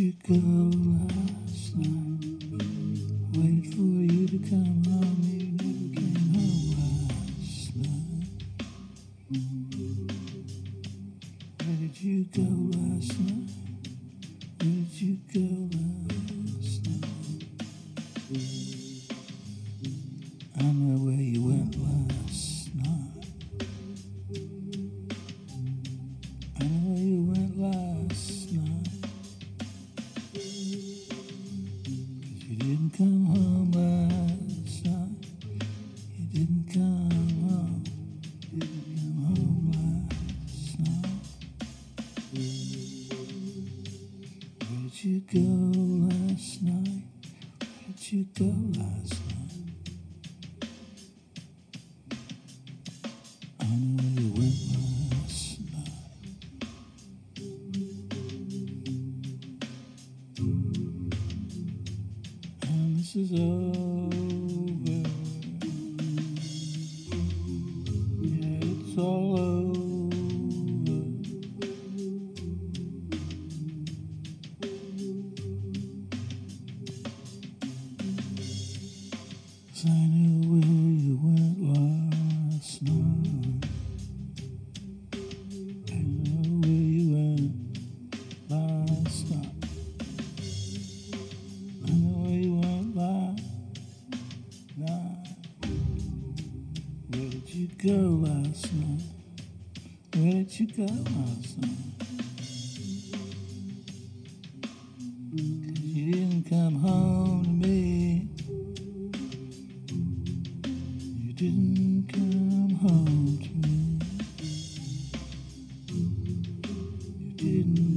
last night. Waited for you to come home, you never came home last night. Where did you go last night? Where did you go last night? Come home last night. You didn't come home. Didn't come home last night. Where did you go last night? Where did you go last night? I know this is over. Yeah, it's all over. 'Cause night. Where did you go last night? Where did you go last night? 'Cause you didn't come home to me. You didn't come home to me. You didn't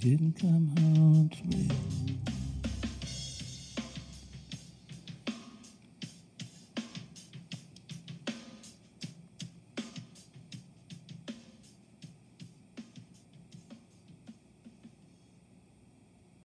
didn't come home to me.